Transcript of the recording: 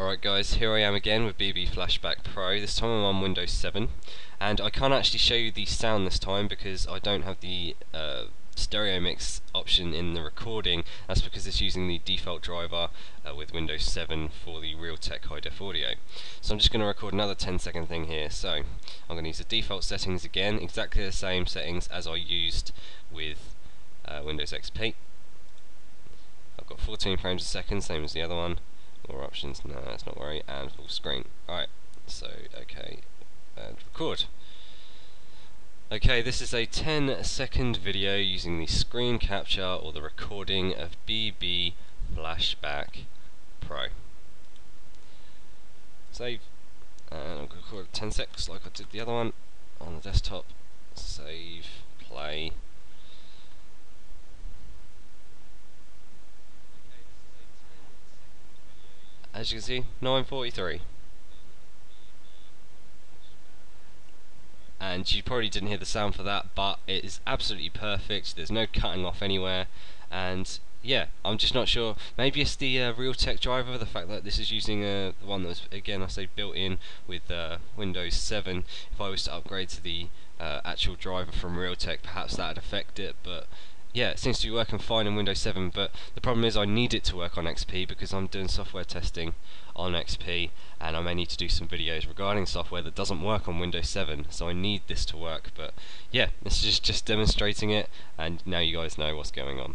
Alright guys, here I am again with BB Flashback Pro, this time I'm on Windows 7 and I can't actually show you the sound this time because I don't have the uh, stereo mix option in the recording, that's because it's using the default driver uh, with Windows 7 for the Realtek high def audio. So I'm just going to record another 10 second thing here, so I'm going to use the default settings again, exactly the same settings as I used with uh, Windows XP. I've got 14 frames a second, same as the other one more options, no that's not worry, and full screen. Alright, so, okay, and record. Okay, this is a 10 second video using the screen capture or the recording of BB Flashback Pro. Save, and I'm going to record 10 secs like I did the other one on the desktop. Save, play. As you can see 943 and you probably didn't hear the sound for that but it is absolutely perfect. There's no cutting off anywhere. And yeah I'm just not sure. Maybe it's the uh, Realtek driver the fact that this is using uh, the one that was again I say built in with uh, Windows 7 if I was to upgrade to the uh, actual driver from Realtek perhaps that would affect it but yeah, it seems to be working fine in Windows 7, but the problem is I need it to work on XP because I'm doing software testing on XP and I may need to do some videos regarding software that doesn't work on Windows 7, so I need this to work, but yeah, this is just, just demonstrating it and now you guys know what's going on.